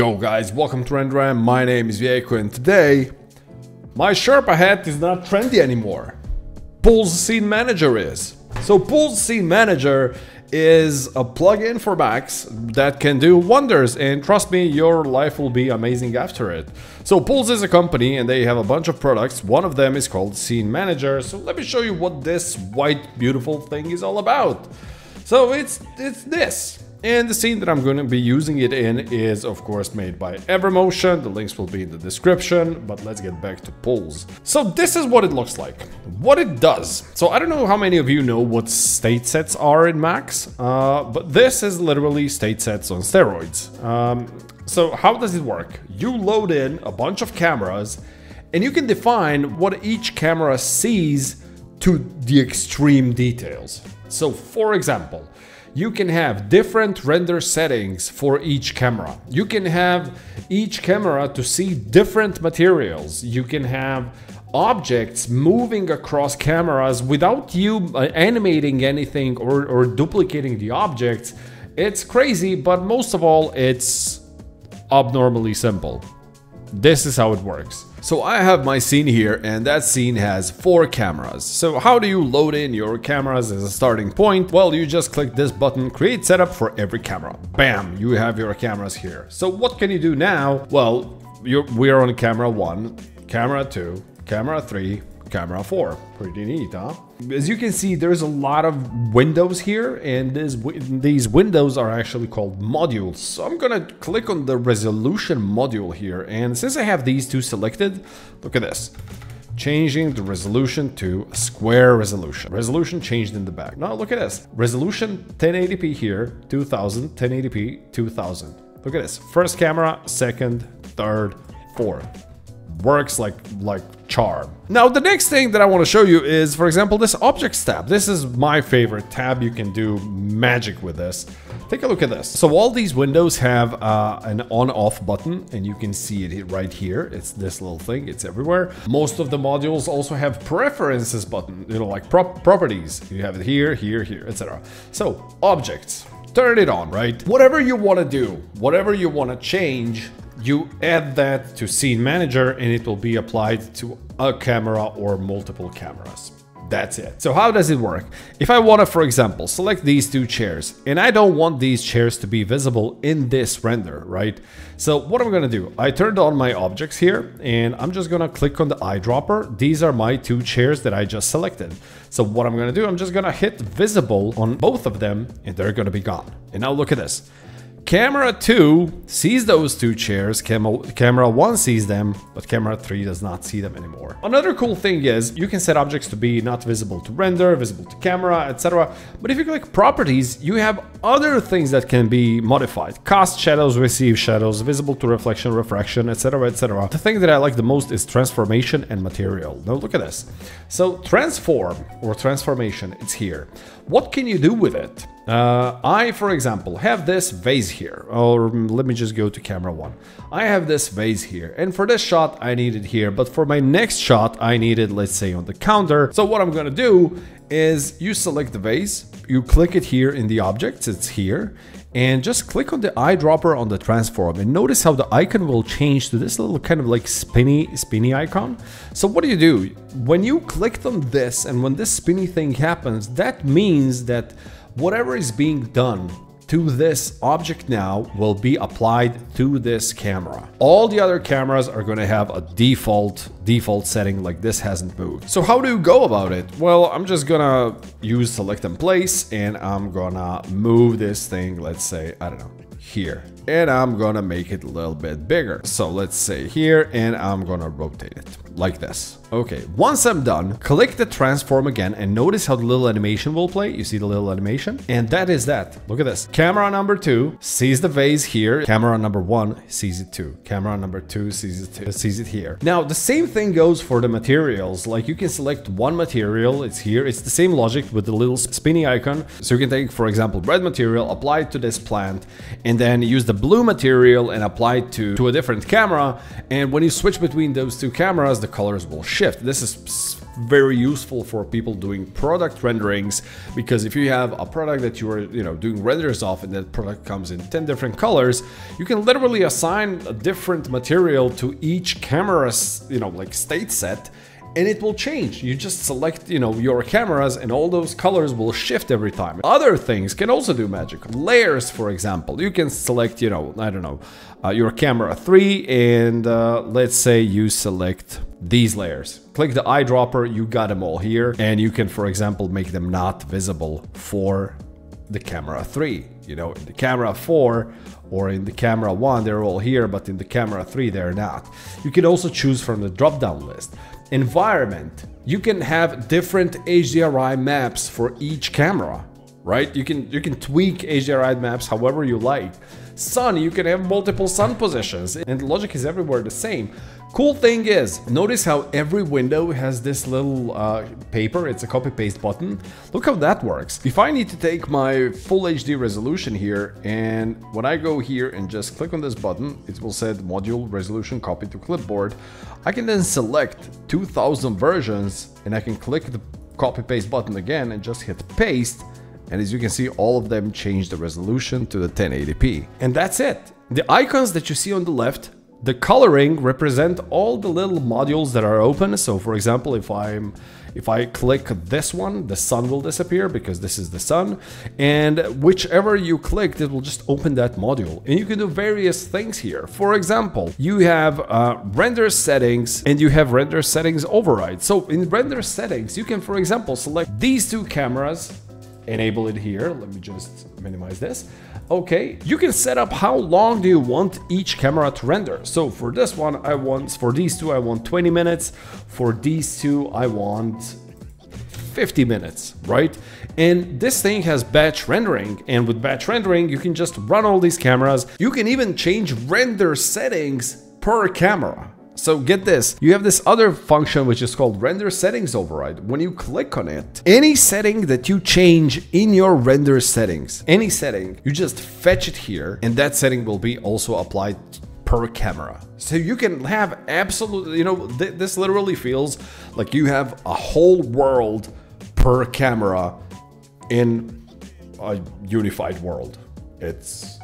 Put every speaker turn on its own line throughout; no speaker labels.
Yo guys, welcome to RenderRam, my name is Vjeko and today my Sherpa hat is not trendy anymore. Pulze Scene Manager is. So Pulze Scene Manager is a plugin for Max that can do wonders and trust me, your life will be amazing after it. So Pulze is a company and they have a bunch of products. One of them is called Scene Manager. So let me show you what this white beautiful thing is all about. So it's it's this. And the scene that I'm going to be using it in is of course made by Evermotion, the links will be in the description, but let's get back to Pulze. So this is what it looks like, what it does. So I don't know how many of you know what state sets are in Max, uh, but this is literally state sets on steroids. Um, so how does it work? You load in a bunch of cameras and you can define what each camera sees to the extreme details. So for example, you can have different render settings for each camera. You can have each camera to see different materials. You can have objects moving across cameras without you uh, animating anything or, or duplicating the objects. It's crazy, but most of all, it's abnormally simple. This is how it works. So I have my scene here and that scene has four cameras. So how do you load in your cameras as a starting point? Well, you just click this button, create setup for every camera. Bam, you have your cameras here. So what can you do now? Well, we are on camera one, camera two, camera three, camera 4. Pretty neat, huh? As you can see, there's a lot of windows here, and this, these windows are actually called modules. So I'm gonna click on the resolution module here, and since I have these two selected, look at this. Changing the resolution to square resolution. Resolution changed in the back. Now look at this. Resolution 1080p here, 2000, 1080p, 2000. Look at this. First camera, second, third, fourth works like like charm. Now the next thing that I want to show you is for example this objects tab. This is my favorite tab. You can do magic with this. Take a look at this. So all these windows have uh, an on off button and you can see it right here. It's this little thing. It's everywhere. Most of the modules also have preferences button, you know, like prop properties. You have it here, here, here, etc. So objects, turn it on, right? Whatever you want to do, whatever you want to change, you add that to Scene Manager and it will be applied to a camera or multiple cameras. That's it. So how does it work? If I want to, for example, select these two chairs and I don't want these chairs to be visible in this render, right? So what I'm going to do, I turned on my objects here and I'm just going to click on the eyedropper. These are my two chairs that I just selected. So what I'm going to do, I'm just going to hit visible on both of them and they're going to be gone. And now look at this. Camera 2 sees those two chairs, camera 1 sees them, but camera 3 does not see them anymore. Another cool thing is you can set objects to be not visible to render, visible to camera, etc. But if you click properties, you have other things that can be modified. Cast shadows, receive shadows, visible to reflection, refraction, etc, etc. The thing that I like the most is transformation and material. Now look at this. So transform or transformation, it's here. What can you do with it? Uh, I, for example, have this vase here, or let me just go to camera one. I have this vase here, and for this shot, I need it here, but for my next shot, I need it, let's say, on the counter. So what I'm gonna do is you select the vase, you click it here in the objects, it's here, and just click on the eyedropper on the transform. And notice how the icon will change to this little kind of like spinny spinny icon. So what do you do? When you clicked on this and when this spinny thing happens that means that whatever is being done to this object now will be applied to this camera. All the other cameras are going to have a default default setting like this hasn't moved. So how do you go about it? Well, I'm just gonna use select and place and I'm gonna move this thing, let's say, I don't know, here. And I'm gonna make it a little bit bigger. So let's say here and I'm gonna rotate it like this. Okay, once I'm done, click the transform again and notice how the little animation will play. You see the little animation? And that is that. Look at this. Camera number two sees the vase here. Camera number one sees it too. Camera number two sees it too, sees it here. Now, the same thing goes for the materials. Like you can select one material, it's here. It's the same logic with the little spinny icon. So you can take, for example, red material, apply it to this plant, and then use the blue material and apply it to, to a different camera. And when you switch between those two cameras, the colors will shift. This is very useful for people doing product renderings because if you have a product that you are, you know, doing renders of and that product comes in 10 different colors, you can literally assign a different material to each camera's, you know, like state set and it will change. You just select, you know, your cameras and all those colors will shift every time. Other things can also do magic. Layers, for example, you can select, you know, I don't know, uh, your camera 3 and uh, let's say you select these layers. Click the eyedropper, you got them all here and you can, for example, make them not visible for the camera 3. You know, in the camera 4 or in the camera 1, they're all here, but in the camera 3, they're not. You can also choose from the drop-down list environment. You can have different HDRI maps for each camera, right? You can you can tweak HDRI maps however you like. Sun, you can have multiple sun positions and logic is everywhere the same. Cool thing is, notice how every window has this little uh, paper, it's a copy paste button. Look how that works. If I need to take my full HD resolution here and when I go here and just click on this button, it will say module resolution copy to clipboard. I can then select 2000 versions and I can click the copy paste button again and just hit paste and as you can see all of them change the resolution to the 1080p. And that's it. The icons that you see on the left the coloring represent all the little modules that are open. So for example, if I'm if I click this one, the sun will disappear because this is the sun. And whichever you clicked, it will just open that module. And you can do various things here. For example, you have uh, render settings and you have render settings override. So in render settings, you can, for example, select these two cameras, enable it here. Let me just minimize this. Okay, you can set up how long do you want each camera to render. So for this one, I want, for these two, I want 20 minutes. For these two, I want 50 minutes, right? And this thing has batch rendering, and with batch rendering, you can just run all these cameras. You can even change render settings per camera. So get this, you have this other function which is called render settings override. When you click on it, any setting that you change in your render settings, any setting, you just fetch it here and that setting will be also applied per camera. So you can have absolutely, you know, th this literally feels like you have a whole world per camera in a unified world. It's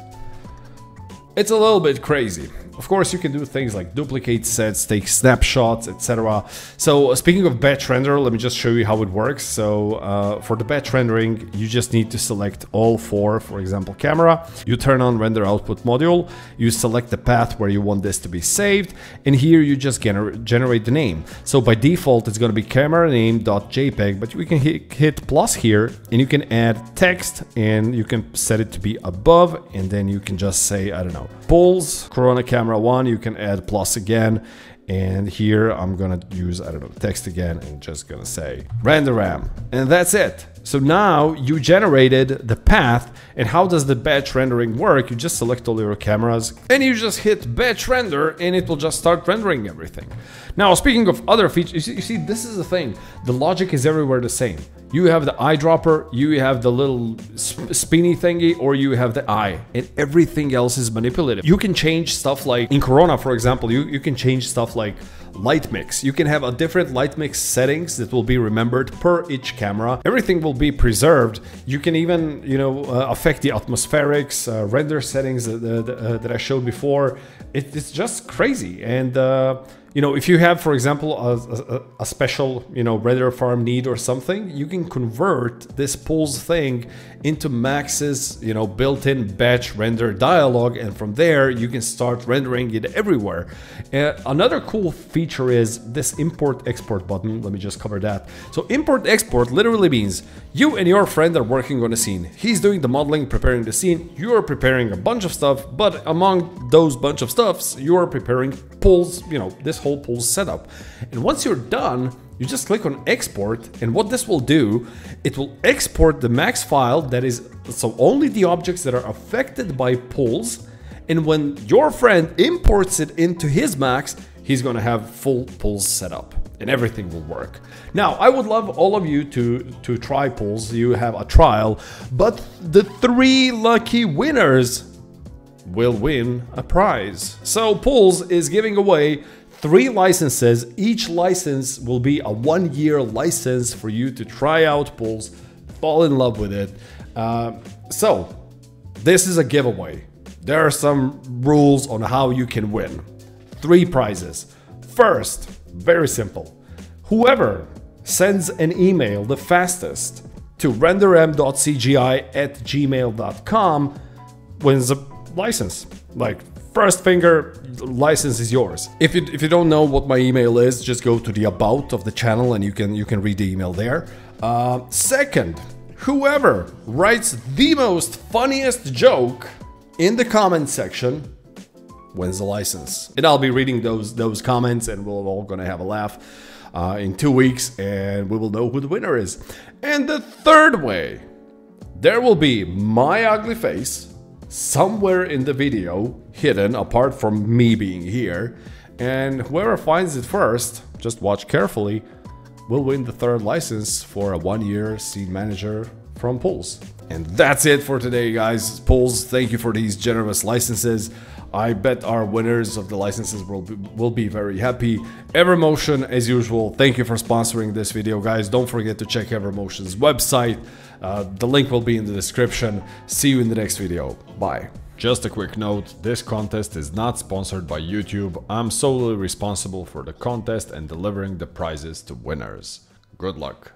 it's a little bit crazy. Of course, you can do things like duplicate sets, take snapshots, etc. So speaking of batch render, let me just show you how it works. So uh, for the batch rendering, you just need to select all four, for example, camera. You turn on render output module, you select the path where you want this to be saved, and here you just gener generate the name. So by default, it's going to be camera name.jpg, but we can hit, hit plus here, and you can add text, and you can set it to be above, and then you can just say, I don't know, Pulze Corona camera camera one, you can add plus again. And here I'm gonna use, I don't know, text again and just gonna say render RAM. And that's it. So now you generated the path and how does the batch rendering work? You just select all your cameras and you just hit batch render and it will just start rendering everything. Now speaking of other features, you see, this is the thing, the logic is everywhere the same. You have the eyedropper, you have the little sp spinny thingy, or you have the eye, and everything else is manipulative. You can change stuff like, in Corona for example, you, you can change stuff like light mix. You can have a different light mix settings that will be remembered per each camera. Everything will be preserved. You can even, you know, uh, affect the atmospherics, uh, render settings that, uh, that I showed before. It, it's just crazy. And uh, you know, if you have, for example, a, a, a, special, you know, render farm need or something, you can convert this Pulze thing into Max's, you know, built-in batch render dialog, and from there you can start rendering it everywhere. Uh, another cool feature is this import-export button. Let me just cover that. So import-export literally means you and your friend are working on a scene. He's doing the modeling, preparing the scene. You are preparing a bunch of stuff, but among those bunch of stuffs, you are preparing Pulze, you know, this whole Pulze setup. And once you're done, you just click on export and what this will do, it will export the max file that is, so only the objects that are affected by Pulze and when your friend imports it into his max, he's gonna have full Pulze set up and everything will work. Now, I would love all of you to, to try Pulze, you have a trial, but the three lucky winners will win a prize. So Pulze is giving away three licenses. Each license will be a one year license for you to try out Pulze, fall in love with it. Uh, so, this is a giveaway. There are some rules on how you can win. Three prizes. First, very simple. Whoever sends an email the fastest to renderram.cgi at gmail.com wins a license. Like first finger license is yours. If you if you don't know what my email is, just go to the about of the channel and you can you can read the email there. Uh, second, whoever writes the most funniest joke in the comment section wins the license. And I'll be reading those those comments and we're all gonna have a laugh uh, in two weeks and we will know who the winner is. And the third way, there will be my ugly face somewhere in the video hidden apart from me being here and whoever finds it first, just watch carefully, will win the third license for a one year scene manager from Pulze. And that's it for today, guys. Pulze, thank you for these generous licenses. I bet our winners of the licenses will be, will be very happy. Evermotion, as usual, thank you for sponsoring this video, guys. Don't forget to check Evermotion's website. Uh, the link will be in the description. See you in the next video. Bye. Just a quick note, this contest is not sponsored by YouTube. I'm solely responsible for the contest and delivering the prizes to winners. Good luck.